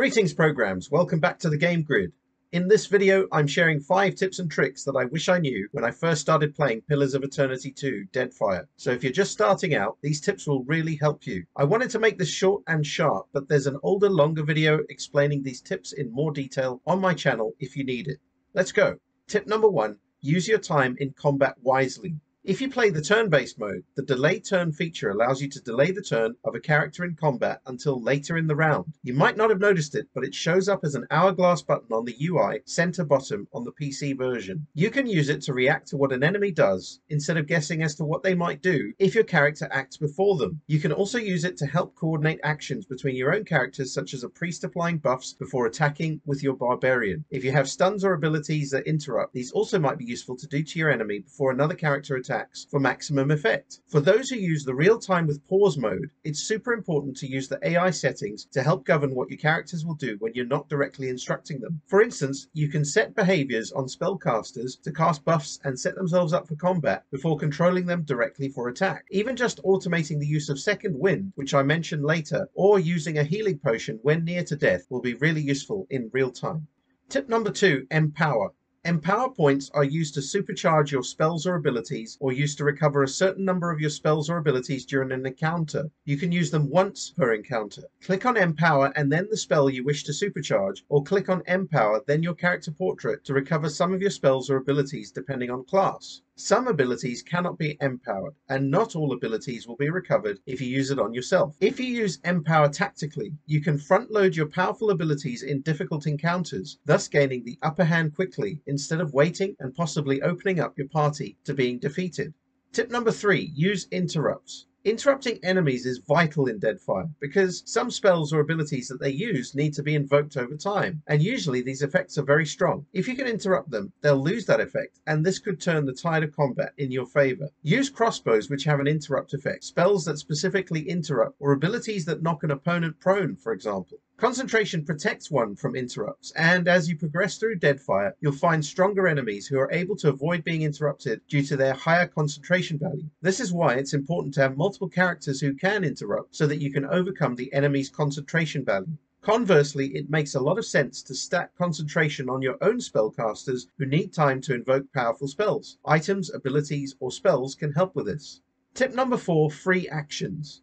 Greetings programs, welcome back to the Game Grid. In this video, I'm sharing 5 tips and tricks that I wish I knew when I first started playing Pillars of Eternity 2 Deadfire. So if you're just starting out, these tips will really help you. I wanted to make this short and sharp, but there's an older, longer video explaining these tips in more detail on my channel if you need it. Let's go. Tip number 1, use your time in combat wisely. If you play the turn-based mode, the delay turn feature allows you to delay the turn of a character in combat until later in the round. You might not have noticed it, but it shows up as an hourglass button on the UI center bottom on the PC version. You can use it to react to what an enemy does instead of guessing as to what they might do if your character acts before them. You can also use it to help coordinate actions between your own characters such as a priest applying buffs before attacking with your barbarian. If you have stuns or abilities that interrupt, these also might be useful to do to your enemy before another character attacks for maximum effect. For those who use the real time with pause mode, it's super important to use the AI settings to help govern what your characters will do when you're not directly instructing them. For instance, you can set behaviors on spellcasters to cast buffs and set themselves up for combat before controlling them directly for attack. Even just automating the use of second wind, which I mentioned later, or using a healing potion when near to death will be really useful in real time. Tip number two, empower. Empower points are used to supercharge your spells or abilities, or used to recover a certain number of your spells or abilities during an encounter. You can use them once per encounter. Click on Empower and then the spell you wish to supercharge, or click on Empower, then your character portrait to recover some of your spells or abilities depending on class. Some abilities cannot be empowered, and not all abilities will be recovered if you use it on yourself. If you use Empower tactically, you can front load your powerful abilities in difficult encounters, thus gaining the upper hand quickly instead of waiting and possibly opening up your party to being defeated. Tip number three, use interrupts. Interrupting enemies is vital in Deadfire because some spells or abilities that they use need to be invoked over time, and usually these effects are very strong. If you can interrupt them, they'll lose that effect, and this could turn the tide of combat in your favor. Use crossbows which have an interrupt effect, spells that specifically interrupt, or abilities that knock an opponent prone, for example. Concentration protects one from interrupts, and as you progress through Deadfire, you'll find stronger enemies who are able to avoid being interrupted due to their higher concentration value. This is why it's important to have multiple characters who can interrupt so that you can overcome the enemy's concentration value. Conversely, it makes a lot of sense to stack concentration on your own spellcasters who need time to invoke powerful spells. Items, abilities, or spells can help with this. Tip number four, free actions.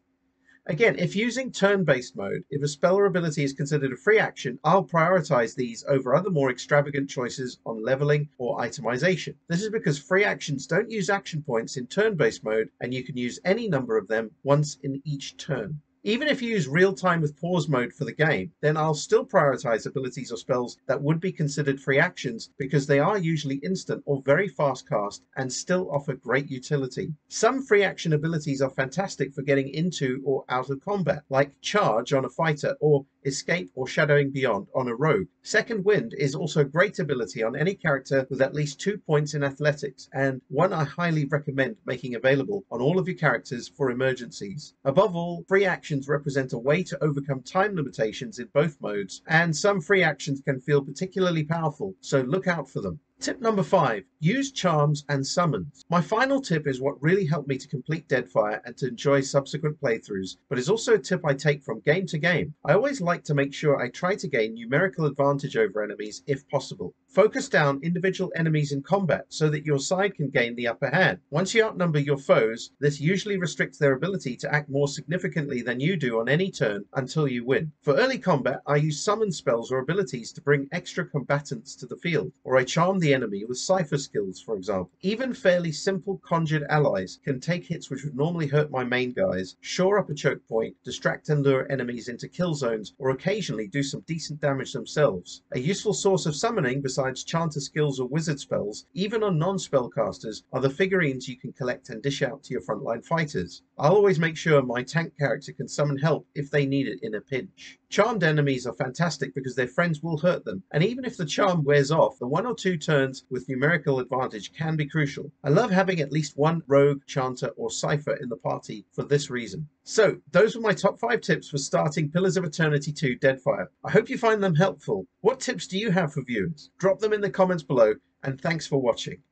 Again, if using turn-based mode, if a spell or ability is considered a free action, I'll prioritize these over other more extravagant choices on leveling or itemization. This is because free actions don't use action points in turn-based mode, and you can use any number of them once in each turn. Even if you use real time with pause mode for the game, then I'll still prioritize abilities or spells that would be considered free actions because they are usually instant or very fast cast and still offer great utility. Some free action abilities are fantastic for getting into or out of combat, like charge on a fighter or escape or shadowing beyond on a rogue. Second wind is also a great ability on any character with at least two points in athletics and one I highly recommend making available on all of your characters for emergencies. Above all, free actions actions represent a way to overcome time limitations in both modes, and some free actions can feel particularly powerful, so look out for them. Tip number five, use charms and summons. My final tip is what really helped me to complete Deadfire and to enjoy subsequent playthroughs, but is also a tip I take from game to game. I always like to make sure I try to gain numerical advantage over enemies if possible. Focus down individual enemies in combat so that your side can gain the upper hand. Once you outnumber your foes, this usually restricts their ability to act more significantly than you do on any turn until you win. For early combat, I use summon spells or abilities to bring extra combatants to the field, or I charm the the enemy with cipher skills, for example. Even fairly simple conjured allies can take hits which would normally hurt my main guys, shore up a choke point, distract and lure enemies into kill zones, or occasionally do some decent damage themselves. A useful source of summoning besides chanter skills or wizard spells, even on non-spellcasters, are the figurines you can collect and dish out to your frontline fighters. I'll always make sure my tank character can summon help if they need it in a pinch. Charmed enemies are fantastic because their friends will hurt them, and even if the charm wears off, the one or two turns with numerical advantage can be crucial. I love having at least one rogue, chanter, or cipher in the party for this reason. So, those were my top 5 tips for starting Pillars of Eternity 2 Deadfire. I hope you find them helpful. What tips do you have for viewers? Drop them in the comments below, and thanks for watching.